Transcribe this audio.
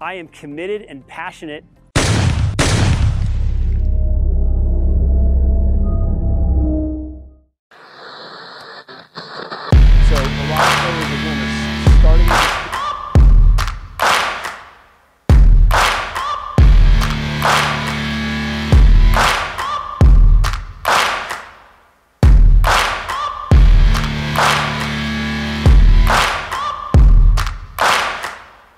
I am committed and passionate